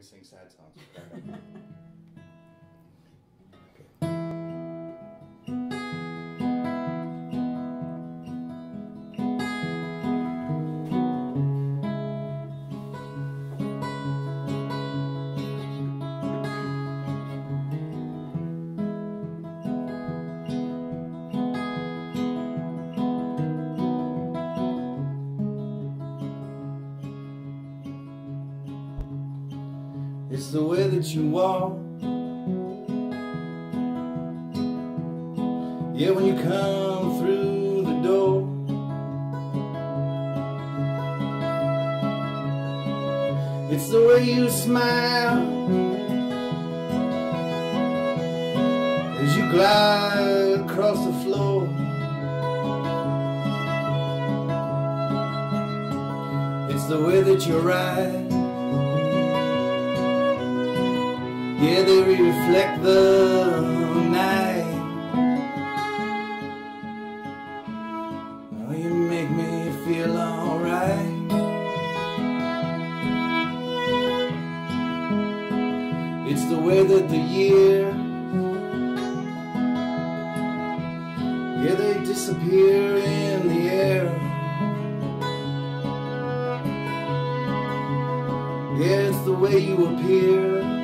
we sing sad songs. It's the way that you walk. Yeah, when you come through the door. It's the way you smile as you glide across the floor. It's the way that you ride. Yeah, they reflect the night. Oh, you make me feel alright. It's the way that the years, yeah, they disappear in the air. Yeah, it's the way you appear.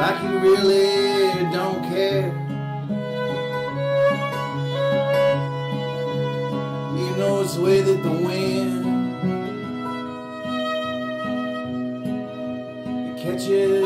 Like you really don't care. You know it's the way that the wind it catches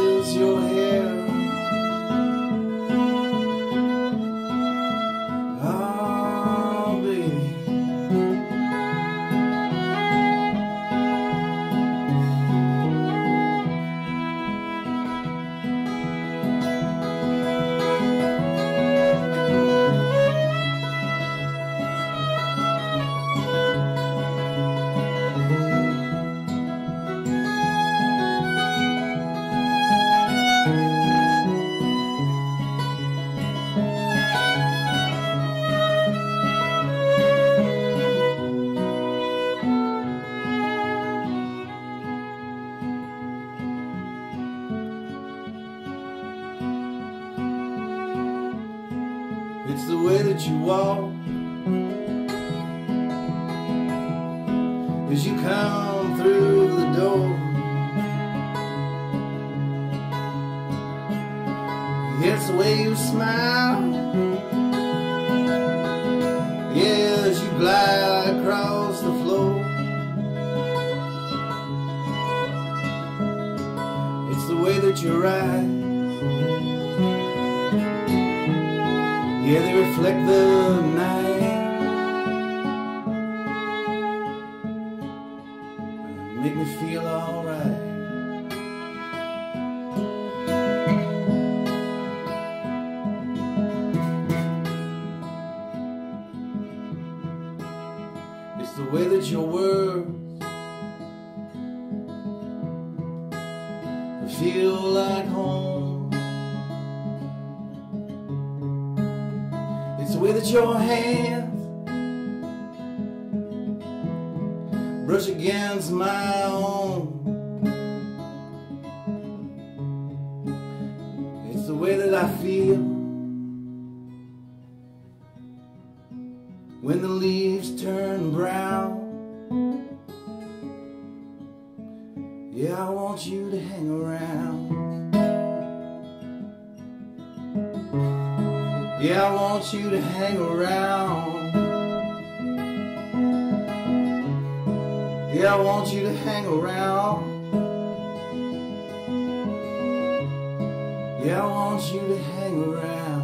It's the way that you walk as you come through the door. It's the way you smile, yeah, as you glide across the floor. It's the way that you ride. Yeah, they reflect the night. Make me feel alright. It's the way that your words feel like home. That your hands brush against my own. It's the way that I feel when the leaves turn brown. Yeah, I want you to hang around. Yeah, I want you to hang around. Yeah, I want you to hang around. Yeah, I want you to hang around.